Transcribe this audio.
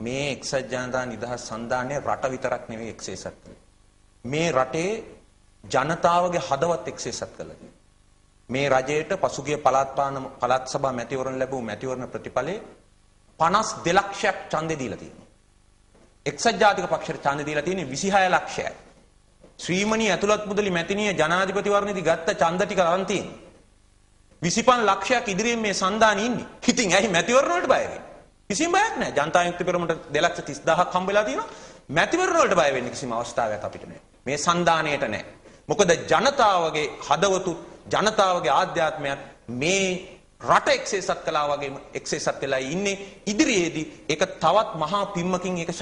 මේ එක්සත් ජනතා නිදහස් සන්ධානය රට විතරක් නෙවෙයි එක්සේසත් කළේ. මේ රටේ ජනතාවගේ හදවත් එක්සේසත් කළා. මේ රජයට පසුගිය පළාත් පාන පළාත් සභා මැතිවරණ ලැබූ මැතිවරණ ප්‍රතිඵලයේ 52 ලක්ෂයක් ඡන්දෙ දීලා තියෙනවා. එක්සත් ජාතික පක්ෂයට ඡන්දෙ දීලා තියෙන්නේ 26 ලක්ෂයයි. ශ්‍රීමණී ඇතුළත් මුදලි මැතිනිය ජනාධිපතිවරණයේදී ගත්ත ඡන්ද ටික අරන් තියෙනවා. 25 ලක්ෂයක් ඉදිරියෙන් මේ සන්දානේ ඉන්නේ. ඉතින් ඇයි මැතිවරණ වලට බය වෙන්නේ? කිසිම බයක් නැහැ. ජනතා යුක්ති පෙරමුණට 230000ක් හම්බෙලා තියෙනවා. මැතිවරණ වලට බය වෙන්න කිසිම අවස්ථාවක් අපිට නැහැ. මේ සන්දානයට නැහැ. මොකද ජනතාවගේ හදවතු ජනතාවගේ ආධ්‍යාත්මයත් මේ රට එක්සේසත් කලා වගේම එක්සේසත් වෙලා ඉන්නේ ඉදිරියේදී ඒක තවත් මහා පිම්මකින් ඒක